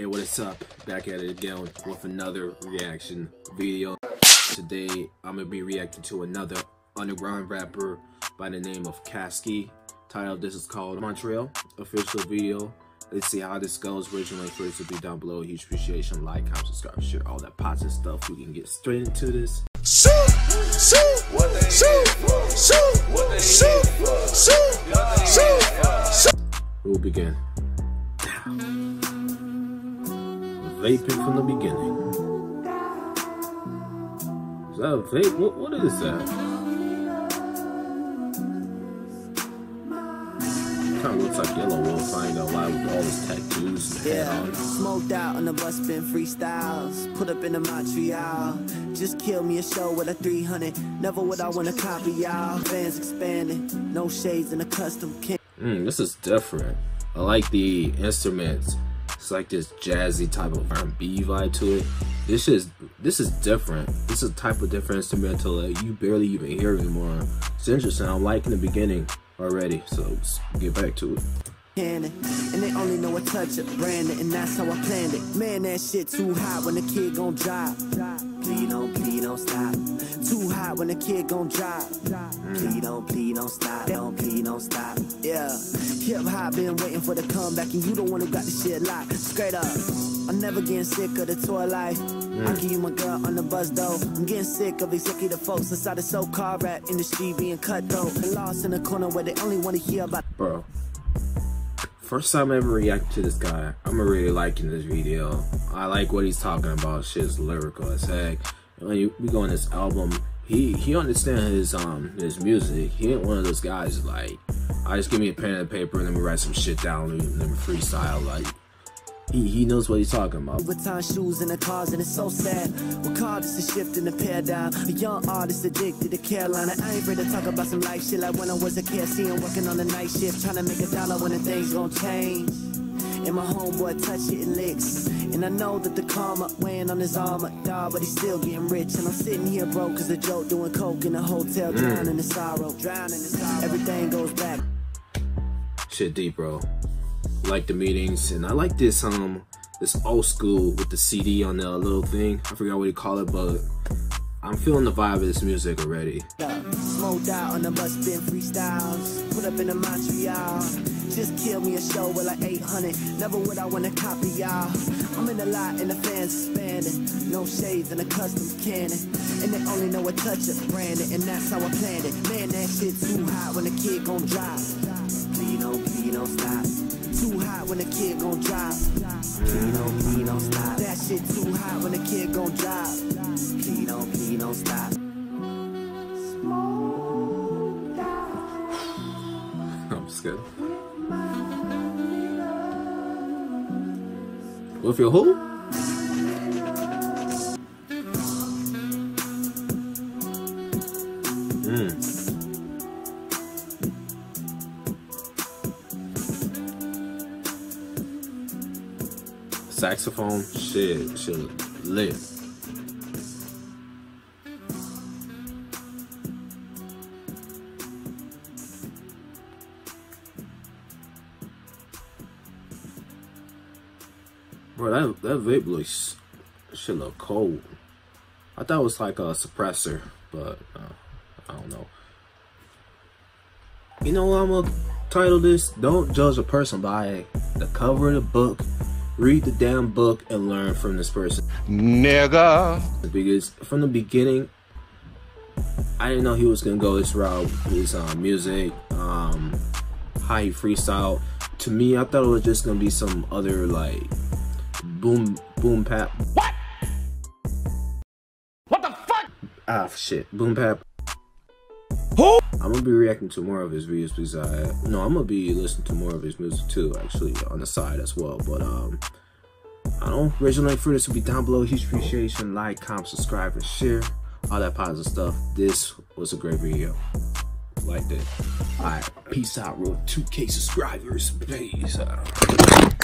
Hey, what is up? Back at it again with another reaction video. Today, I'm gonna be reacting to another underground rapper by the name of Caskey. Title this is called Montreal. Official video. Let's see how this goes. Originally, it to be down below. Huge appreciation. Like, comment, subscribe, share all that positive stuff. We can get straight into this. We'll begin vaping from the beginning. Is that a vape? What, what is that? Kind of looks like Yelawolf, I ain't gonna lie, with all his tattoos. Yeah, smoked out on the bus, been freestyles. Put up in the Montreal. Just kill me a show with a 300. Never would I want to copy y'all. Fans expanding, no shades in the custom kit. Mm, this is different. I like the instruments it's like this jazzy type of R&B vibe to it. This is this is different. This is a type of different instrumental that uh, you barely even hear anymore. It's interesting. I'm liking the beginning already. So let's get back to it. And they only know a touch of Brandon, and that's how I planned it. Man, that shit too hot when the kid gon' drop. Please don't, please don't stop. Too hot when the kid gon' drop. Please don't, please don't stop. Don't, please don't stop. Yeah. Hip hop been waiting for the comeback, and you the one who got the shit locked. Straight up. I'm never getting sick of the tour life. Mm. I'll give you my girl on the bus though. I'm getting sick of executive folks inside the so-called rap industry being cutthroat and lost in the corner where they only want to hear about. Bro. First time I ever reacted to this guy, I'm really liking this video. I like what he's talking about. Shit's lyrical as heck. When you, we go on this album, he he understands his um his music. He ain't one of those guys like I just give me a pen and paper and let me write some shit down and then freestyle. Like he, he knows what he's talking about. Vuitton shoes in the cars and it's so sad. What caused us to shift in the paradigm? A young artist addicted to Carolina. I ain't ready to talk about some life shit like when I was a kid, seeing working on the night shift, trying to make a dollar when the things gon' change. And my homeboy touch hitting licks. And I know that the karma weighing on his armor, dog, but he's still getting rich. And I'm sitting here broke cause a joke doing coke in a hotel, mm. drowning in sorrow, drowning in sorrow. Everything goes back. Shit deep, bro like the meetings and I like this um this old school with the CD on the little thing. I forgot what you call it, but I'm feeling the vibe of this music already. Smoked out on the bus, spin freestyles. Put up in the Montreal. Just kill me a show with like 800. Never would I want to copy y'all. I'm in the lot and the fans expanding. No shades in a custom cannon. And they only know a touch of Brandon. And that's how I planned it. Man, that shit too hot when the kid gon' drive. Please don't, please don't stop. Too hot when the kid gon' drop. Please don't, please don't stop. That shit too hot when the kid gon' drop. Please don't, please don't stop. I'm scared. With your who? Hmm. Saxophone, shit, shit lit. Bro, that that vape looks shit look cold. I thought it was like a suppressor, but uh, I don't know. You know what I'm gonna title this? Don't judge a person by the cover of the book read the damn book and learn from this person. Nigga. Because from the beginning, I didn't know he was gonna go this route. His uh, music, um, how he freestyle. To me, I thought it was just gonna be some other like boom boom pap. What? What the fuck? Ah shit, boom pap. I'm gonna be reacting to more of his videos because I no, I'm gonna be listening to more of his music too, actually on the side as well. But um, I don't original for this will be down below. Huge appreciation, like, comment, subscribe, and share all that positive stuff. This was a great video. Like that. Alright, peace out, real 2K subscribers. Peace out.